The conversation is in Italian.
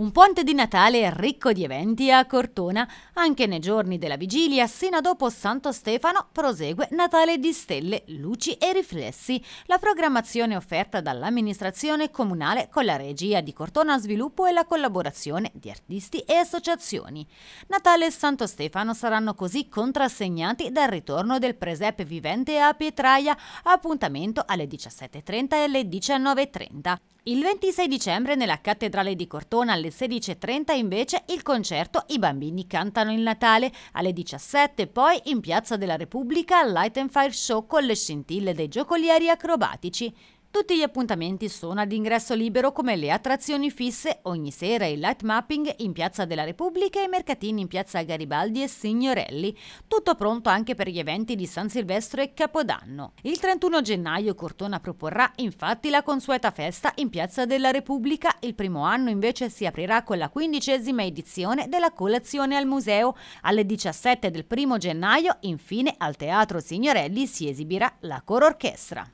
Un ponte di Natale ricco di eventi a Cortona, anche nei giorni della vigilia, sino dopo Santo Stefano, prosegue Natale di stelle, luci e riflessi, la programmazione offerta dall'amministrazione comunale con la regia di Cortona Sviluppo e la collaborazione di artisti e associazioni. Natale e Santo Stefano saranno così contrassegnati dal ritorno del presepe vivente a Pietraia, appuntamento alle 17.30 e alle 19.30. Il 26 dicembre nella cattedrale di Cortona alle 16.30 invece il concerto I bambini cantano il Natale, alle 17 poi in Piazza della Repubblica Light and Fire Show con le scintille dei giocolieri acrobatici. Tutti gli appuntamenti sono ad ingresso libero come le attrazioni fisse, ogni sera il light mapping in Piazza della Repubblica e i mercatini in Piazza Garibaldi e Signorelli. Tutto pronto anche per gli eventi di San Silvestro e Capodanno. Il 31 gennaio Cortona proporrà infatti la consueta festa in Piazza della Repubblica. Il primo anno invece si aprirà con la quindicesima edizione della colazione al museo. Alle 17 del primo gennaio infine al Teatro Signorelli si esibirà la coro orchestra.